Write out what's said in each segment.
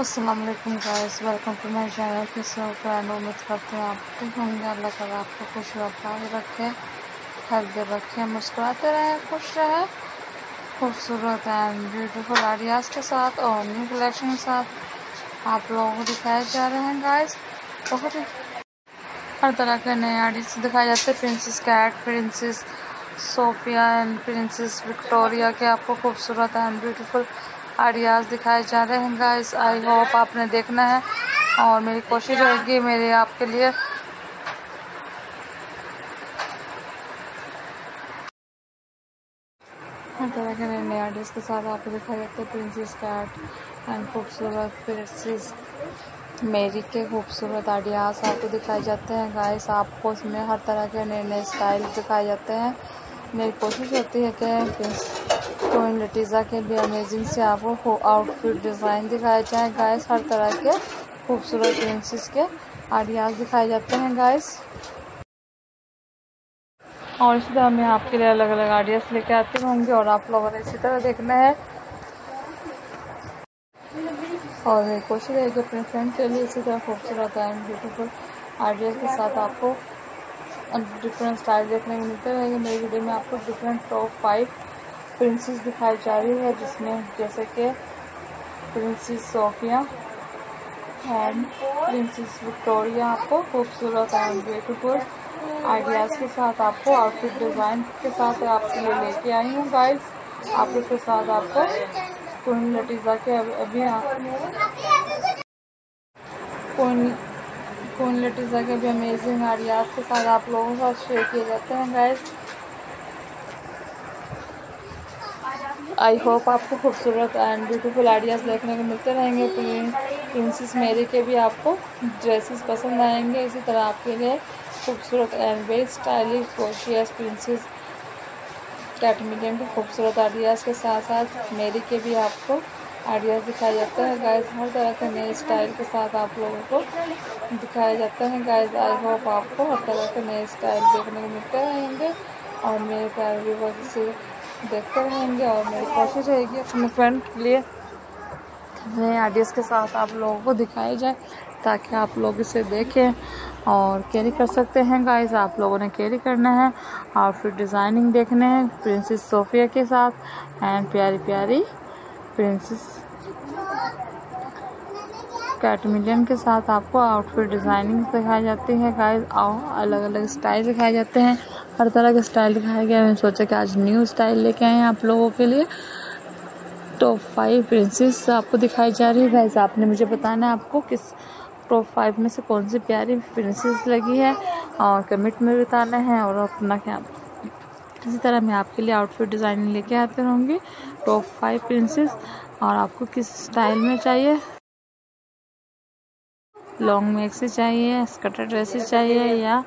Aslam guys welcome to my channel किसी friend उम्मीद करते हैं आप होंगे अल्लाह ताला आपको खुश रफाज रखे हेल्दी रखे। मुस्कुराते रहे, खुश रहे। खूबसूरत एंड ब्यूटीफुल आइडियाज़ के साथ और न्यू कलेक्शन के साथ आप लोगों को दिखाए जा रहे हैं गाइस बहुत ही हर तरह के नए आइडियाज़ दिखाए जाते हैं। Princess Kate princess Sofia and princess Victoria के आपको खूबसूरत एंड ब्यूटीफुल आइडियाज़ दिखाए जा रहे हैं। गाइस आई होप आपने देखना है और मेरी कोशिश रहेगी मेरे आपके लिए। तरह के नए आइडियाज़ के साथ आपको दिखाए जाते हैं। प्रिंसेस कैट एंड खूबसूरत प्रिंसेस मेरी के खूबसूरत आइडियाज़ आपको दिखाए जाते हैं। गाइस आपको इसमें हर तरह के नए नए स्टाइल दिखाए जाते हैं। मेरी कोशिश होती है कि इन लटीज़ा के भी अमेजिंग से आपको आउटफिट डिज़ाइन दिखाए। जाए गाइस हर तरह के खूबसूरत प्रिंसेस के आइडियाज़ दिखाए जाते हैं गाइस और इसी तरह मैं आपके लिए अलग अलग आइडियाज़ लेके आती होंगी और आप लोगों ने इसी तरह देखना है। और मेरी कोशिश है कि अपने फ्रेंड के लिए इसी तरह खूबसूरत एंड ब्यूटीफुल आइडियाज़ के साथ आपको डिफरेंट स्टाइल देखने को मिलते रहेंगे मेरी वीडियो में आपको डिफरेंट टॉप फाइव प्रिंसेस दिखाई जा रही है, जिसमें जैसे कि princess Sofia and princess Victoria आपको खूबसूरत एंड ब्यूटीफुल आइडियाज़ के साथ आपको आउटफिट डिज़ाइन के साथ आपके लिए लेके आई हूँ गाइस आप इसके साथ आपको क्वीन लटीज़ा के अभी क्वीन लटीज़ा के भी अमेजिंग आइडियाज़ के साथ आप लोगों के साथ शेयर किए जाते हैं गाइस आई होप आपको खूबसूरत एंड ब्यूटीफुल आइडियाज़ देखने को मिलते रहेंगे। प्रिंसेस मेरी के भी आपको ड्रेसेस पसंद आएँगे। इसी तरह आपके लिए खूबसूरत एंड वेरी स्टाइलिश कोशियस प्रिंसेस कैटमिलियन के खूबसूरत आइडियाज़ के साथ साथ मेरी के भी आपको आइडियाज़ दिखाए जाते हैं। गाइस हर तरह के नए स्टाइल के साथ आप लोगों को दिखाया जाता है। गाइस आई होप आपको हर तरह के नए स्टाइल देखने को मिलते रहेंगे और मेरे प्यारे बहुत से देखते रहेंगे और मेरी कोशिश रहेगी अपने फ्रेंड के लिए नए आइडियाज़ के साथ आप लोगों को दिखाई जाए, ताकि आप लोग इसे देखें और कैरी कर सकते हैं। गाइस आप लोगों ने कैरी करना है और फिर डिज़ाइनिंग देखने हैं। प्रिंसेस सोफिया के साथ एंड प्यारी प्यारी प्रिंसेस कैटमिलियन के साथ आपको आउटफिट डिज़ाइनिंग दिखाई जाती है। गाइस अलग अलग स्टाइल दिखाए जाते हैं। हर तरह के स्टाइल दिखाया गया मैंने सोचा कि आज न्यू स्टाइल लेके आए हैं आप लोगों के लिए। टॉप फाइव प्रिंसेस आपको दिखाई जा रही है। गाइस आपने मुझे बताना है आपको किस टॉप फाइव में से कौन सी प्यारी प्रिंसेस लगी है। और कमिट में बताना है और अपना क्या इसी तरह मैं आपके लिए आउटफिट डिज़ाइनिंग लेके आते रहूँगी। टॉप फाइव प्रिंसेस और आपको किस स्टाइल में चाहिए? लॉन्ग मेक से चाहिए स्कटर ड्रेसेस चाहिए, या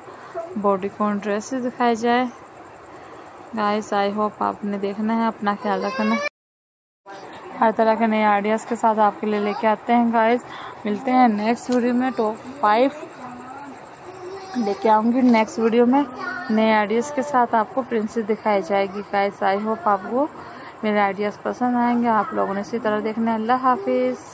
बॉडी कॉन ड्रेसेस दिखाई जाए। गाइस आई होप आपने देखना है, अपना ख्याल रखना हर तरह के नए आइडियाज़ के साथ आपके लिए लेके आते हैं गाइस मिलते हैं नेक्स्ट वीडियो में टॉप फाइव लेके आऊँगी नेक्स्ट वीडियो में। नए आइडियाज़ के साथ आपको प्रिंसेस दिखाई जाएगी। गाइस आई होप आपको मेरे आइडियाज़ पसंद आएँगे। आप लोगों ने इसी तरह देखना अल्लाह हाफिज़।